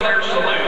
There's the